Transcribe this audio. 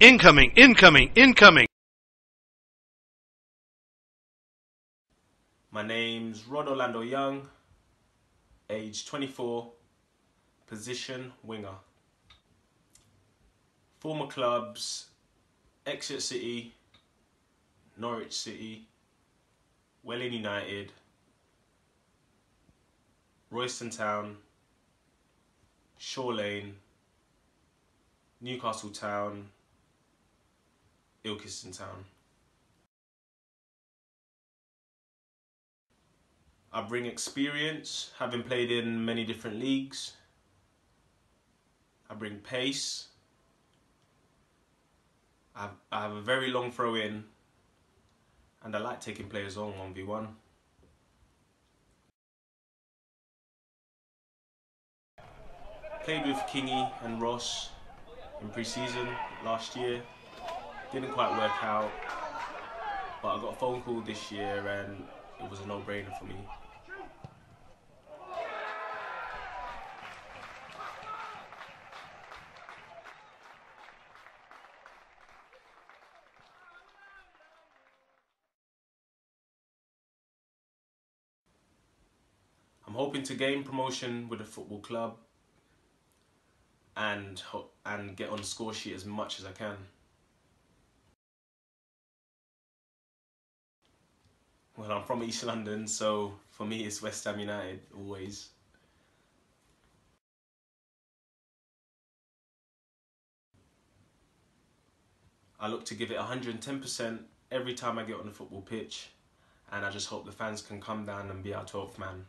Incoming, incoming, incoming. My name's Rod Orlando Young, age 24, position winger. Former clubs Exeter City, Norwich City, Welling United, Royston Town, Shaw Lane, Newcastle Town, Ilkeston Town. I bring experience, having played in many different leagues. I bring pace. I have, I have a very long throw in, and I like taking players on 1v1. Played with Kingy and Ross in pre-season last year. Didn't quite work out, but I got a phone call this year and it was a no-brainer for me. I'm hoping to gain promotion with the football club and and get on the score sheet as much as I can. Well, I'm from East London, so for me it's West Ham United always. I look to give it 110% every time I get on the football pitch and I just hope the fans can come down and be our 12th man.